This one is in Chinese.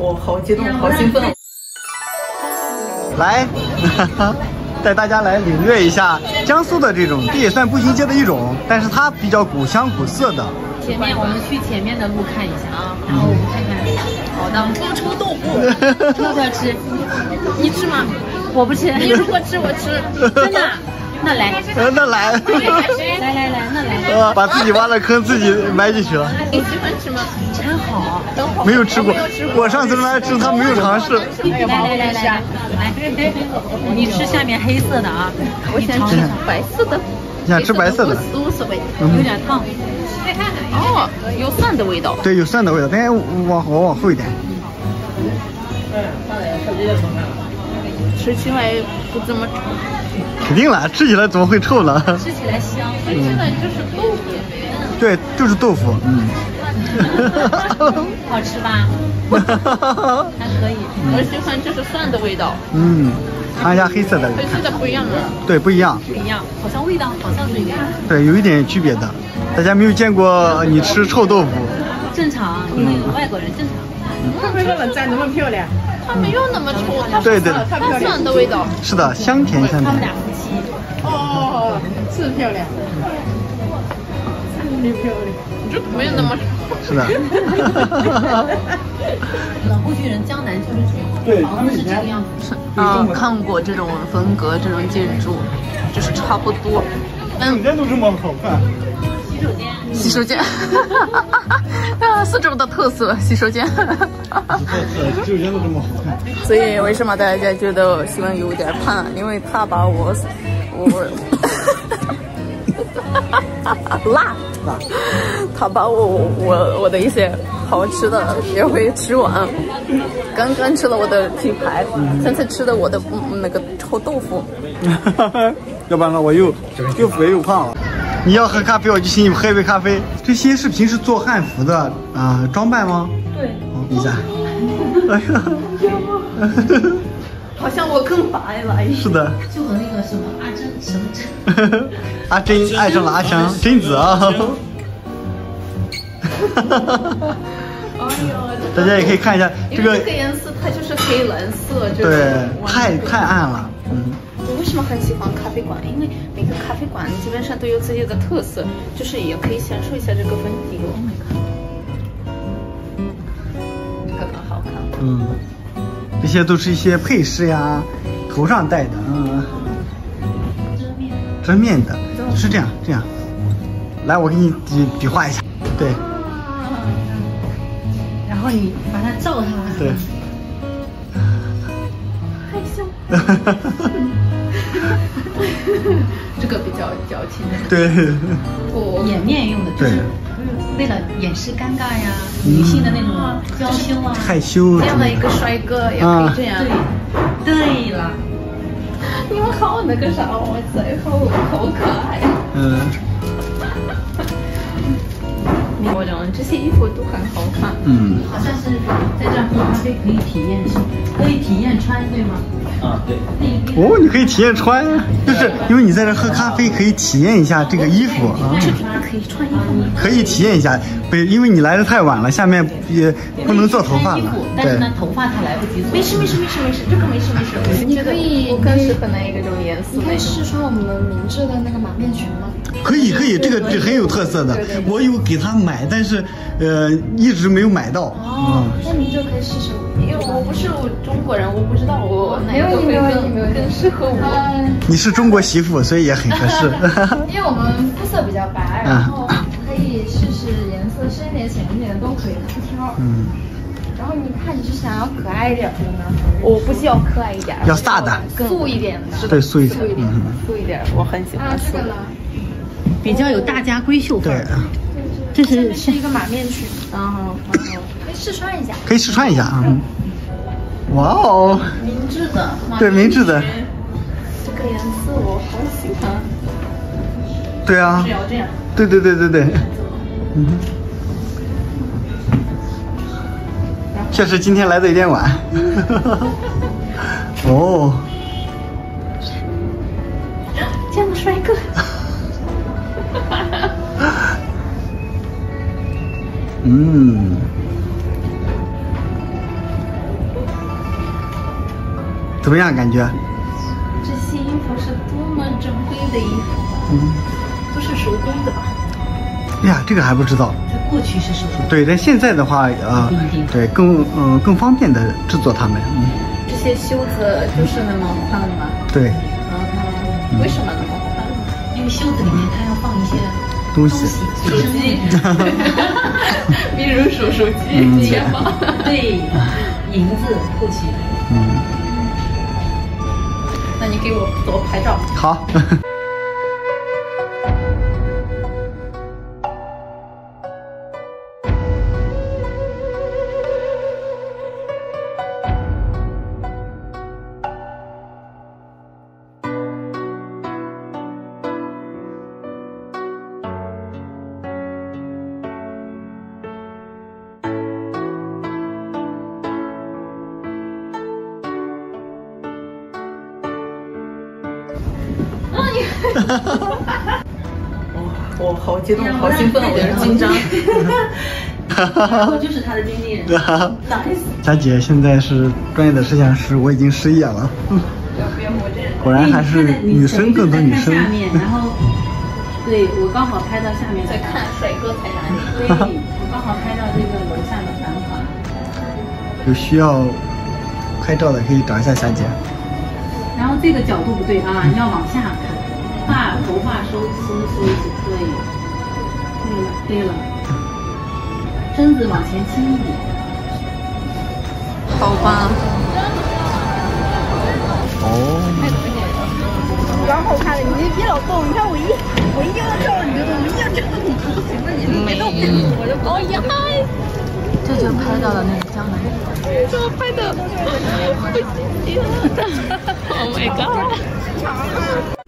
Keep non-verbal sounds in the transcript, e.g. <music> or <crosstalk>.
我好激动，好兴奋。来，<laughs> 带大家来领略一下江苏的这种，这也算步行街的一种，但是它比较古香古色的。前面我们去前面的路看一下啊，然后我们看看。好的，锅臭豆腐，<laughs> 要不要吃？你吃吗？我不吃。<laughs> 你如果吃，我吃。真的。那 <laughs> 来，那来，来来来，那来，把自己挖的坑自己埋进去了。你喜欢吃吗？真好，没有吃过，我上次来吃，他没有尝试。来来来来来，你吃下面黑色的啊，我想吃白色的。你想吃白色的？无所谓，有点烫。哦，有蒜的味道。对，有蒜的味道。等下往我往后一点。吃起来不怎么臭。肯定了，吃起来怎么会臭呢？吃起来香，所以真的就是豆腐。对，就是豆腐，嗯。<laughs> 好吃吧？<laughs> 还可以。我喜欢就是蒜的味道。嗯，尝一下黑色的。黑色的不一样啊。对，不一样。不一样，好像味道好像是一样。对，有一点区别的。大家没有见过你吃臭豆腐。正常，因为外国人正常。看这个冷站那么漂亮。它没有那么臭，它是蒜的味道。是的，香甜香甜。是漂亮。真漂亮。这没有那么臭。<laughs> 是的。<laughs> 老故居人江南就是房子是这个样子。嗯，看过这种风格，这种建筑，就是差不多。嗯，人都这么好看。洗手间。洗手间。<laughs> 啊，四周的特色洗手间。特色，洗手间都这么好看。所以为什么大家觉得我希望有点胖？因为他把我，我，辣 <laughs> 辣，他把我我我的一些好吃的也会吃完。刚刚吃了我的鸡排，上次吃的我的那个臭豆腐。<laughs> 要不然呢，我又又肥又胖了。你要喝咖啡，我就请你喝一杯咖啡。这些是平时做汉服的啊装扮吗？对。哦，一下。<laughs> 哎呀，好像我更白了。是的。就和那个什么阿珍什么珍。<laughs> 阿珍爱上了阿强，贞子啊。哈哈哈！哎呦，大家也可以看一下这个。这个颜色它就是黑蓝色，对，太太暗了，嗯。为什么很喜欢咖啡馆？因为每个咖啡馆基本上都有自己的特色，就是也可以享受一下这个粉底。Oh my god，这个很好看。嗯，这些都是一些配饰呀，头上戴的，嗯，遮面遮面的，是这样这样。来，我给你比比划一下，对。然后你把它罩上。对。<laughs> 害羞。这个比较矫情。对，掩面用的，就是为了掩饰尴尬呀，女性的那种娇羞啊，害羞。这样的一个帅哥也可以这样。对，对了，你们好那个啥，哇塞，好好可爱。嗯。我讲这些衣服都很好看。嗯，好像是在这喝咖啡可以体验，可以体验穿，对吗？啊，对。哦，你可以体验穿，就是因为你在这喝咖啡，可以体验一下这个衣服啊。可以穿衣服吗？可以体验一下，不，因为你来的太晚了，下面也不能做头发了。但是呢，头发它来不及做。没事没事没事没事，这个没事没事。你可以，我更适合哪一个种颜色？你可以试穿我们明制的那个马面裙吗？可以可以，这个这很有特色的，我有给他买，但是呃一直没有买到。哦，那你就可以试试，因为我不是中国人，我不知道我哪个会更更适合我。<laughs> 你是中国媳妇，所以也很合适。<laughs> 因为我们肤色比较白，然后可以试试颜色深一点、浅一点都可以不挑。嗯。看，你是想要可爱一点的呢？我不需要可爱一点，要飒的，素一点的。对，素一点，素一点，我很喜欢素的。比较有大家闺秀范儿，这是是一个马面裙，<laughs> 然后可以试穿一下，可以试穿一下啊。哇哦，明制的，对，明制的。这个颜色我好喜欢。对啊。是要这样。对对对对对。嗯。确实今天来的有点晚。<laughs> 哦。这样的帅哥。<laughs> 嗯，怎么样感觉？这些衣服是多么珍贵的衣服，嗯，都是手工的吧？哎呀，这个还不知道。在过去是手工。对，在现在的话，呃，对，更嗯更方便的制作它们。嗯。这些袖子就是那么宽的吗？对。嗯。为什么那么宽？因为袖子里面它要放一些东西。手机。<laughs> 比如说手机、钱包。对，银子过去。嗯。那你给我多拍照。好。<laughs> <laughs> 我好激动，好兴奋，我有点紧张。我 <laughs> 就是他的经纪人。<laughs> 佳姐现在是专业的摄像师，我已经失业了。果然还是女生更多女生。下面，然后，对我刚好拍到下面。在看帅哥在哪里？对，我刚好拍到这个楼下的繁华。有需要拍照的可以找一下霞姐。然后这个角度不对啊，你要往下看。发头发收收收一对，对了对了，身子往前倾一点。好吧。哦。蛮好看的，你别老动，你看我一我一要照你就动，一要照你就不行了，你没动，我就哦呀嗨。这就拍到了那个江南。这拍的，<laughs> Oh my god！<laughs>